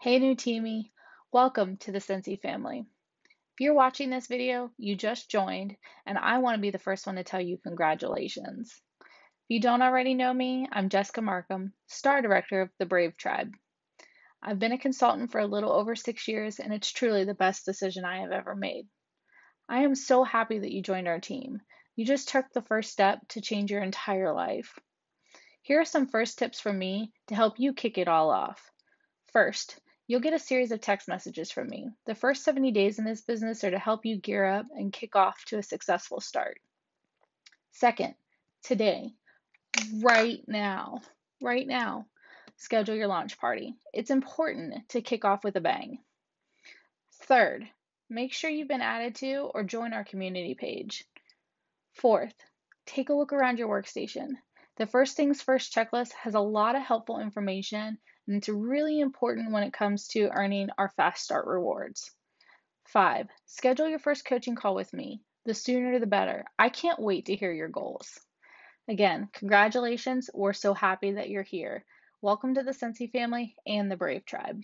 Hey new teamie, welcome to the Scentsy family. If you're watching this video, you just joined, and I want to be the first one to tell you congratulations. If you don't already know me, I'm Jessica Marcum, Star Director of the Brave Tribe. I've been a consultant for a little over six years, and it's truly the best decision I have ever made. I am so happy that you joined our team. You just took the first step to change your entire life. Here are some first tips from me to help you kick it all off. First, You'll get a series of text messages from me. The first 70 days in this business are to help you gear up and kick off to a successful start. Second, today, right now, right now, schedule your launch party. It's important to kick off with a bang. Third, make sure you've been added to or join our community page. Fourth, take a look around your workstation. The First Things First checklist has a lot of helpful information and it's really important when it comes to earning our Fast Start rewards. Five, schedule your first coaching call with me. The sooner the better. I can't wait to hear your goals. Again, congratulations. We're so happy that you're here. Welcome to the Scentsy family and the Brave Tribe.